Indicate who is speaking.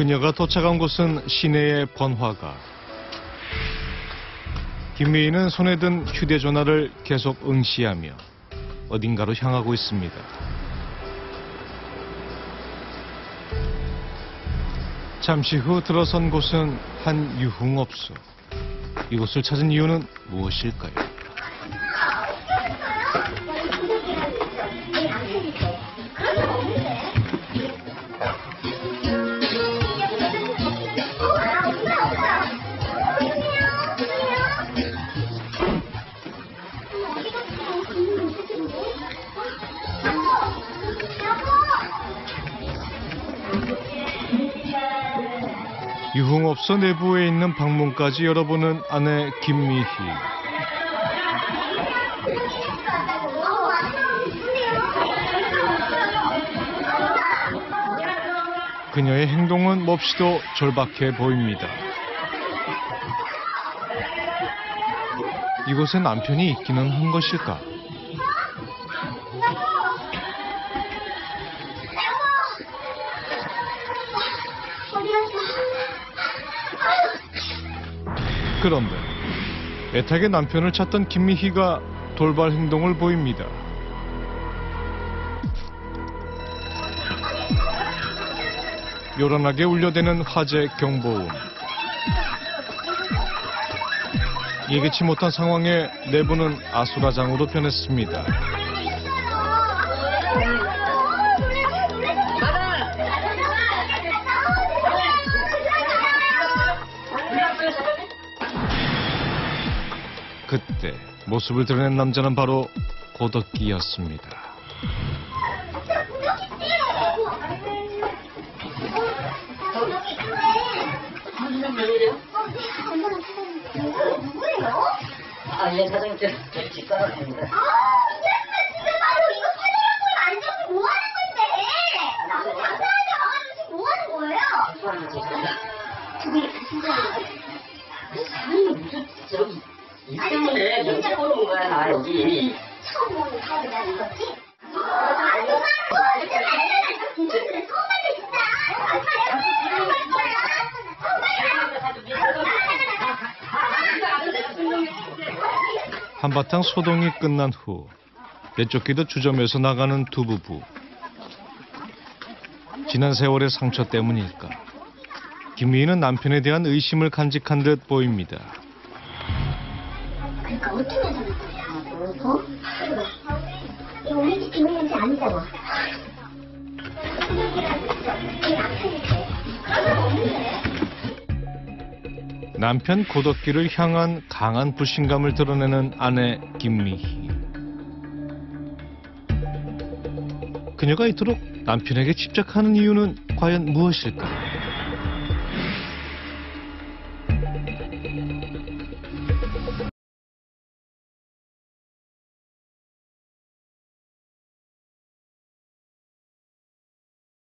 Speaker 1: 그녀가 도착한 곳은 시내의 번화가. 김미희는 손에 든 휴대전화를 계속 응시하며 어딘가로 향하고 있습니다. 잠시 후 들어선 곳은 한 유흥업소. 이곳을 찾은 이유는 무엇일까요? 유흥업소 내부에 있는 방문까지 열어보는 아내 김미희. 그녀의 행동은 몹시도 절박해 보입니다. 이곳에 남편이 있기는 한 것일까? 그런데 애타게 남편을 찾던 김미희가 돌발 행동을 보입니다. 요란하게 울려대는 화재 경보음. 예기치 못한 상황에 내부는 아수라장으로 변했습니다. 그때 모습을 드러낸 남자는 바로 고덕기였습니다.
Speaker 2: 아, 예, 사장님, 저, 저 아닙니다. 집가락 집가락. 사장님, 무슨, 저기, 일 때문에 여기 오는 거야, 나 여기.
Speaker 1: 한바탕 소동이 끝난 후 배쫓기도 주점에서 나가는 두 부부. 지난 세월의 상처 때문일까? 김미희는 남편에 대한 의심을 간직한 듯 보입니다.
Speaker 3: 그러니까 어떻게 하자는 거야? 어? 이거 우리 집 비밀 냄새 아니잖아.
Speaker 1: 남편 고덕기를 향한 강한 불신감을 드러내는 아내 김미희. 그녀가 이토록 남편에게 집착하는 이유는 과연 무엇일까?